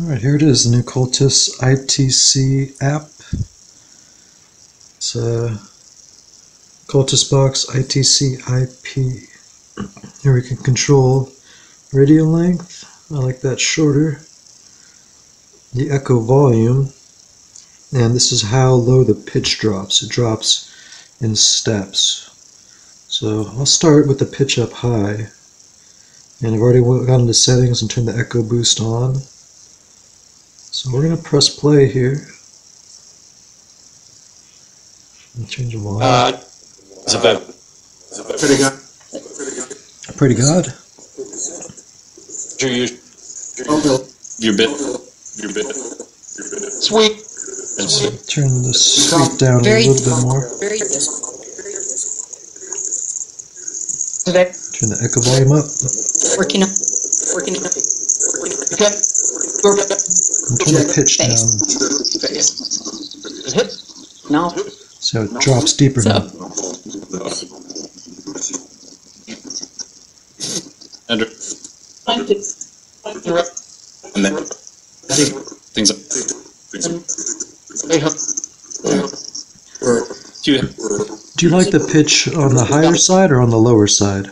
All right, here it is, the new Coultous ITC app. It's a Coultous Box ITC IP. Here we can control radio length. I like that shorter. The echo volume. And this is how low the pitch drops. It drops in steps. So I'll start with the pitch up high. And I've already gone into settings and turned the echo boost on. So we're going to press play here. And change the volume. Uh, it's about Pretty good. Pretty good. your your Okay. your bit your bit Sweet. and so Turn the sweep down a little bit more. Very good. Turn the echo volume up. Working up, working up. Okay. And turn the pitch down. Hit. No, So it drops deeper so, now. under and then things up things up. Hey, huh. Do you like the pitch on the higher side or on the lower side?